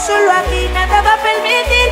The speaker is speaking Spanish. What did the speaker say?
solo aquí nada va a permitir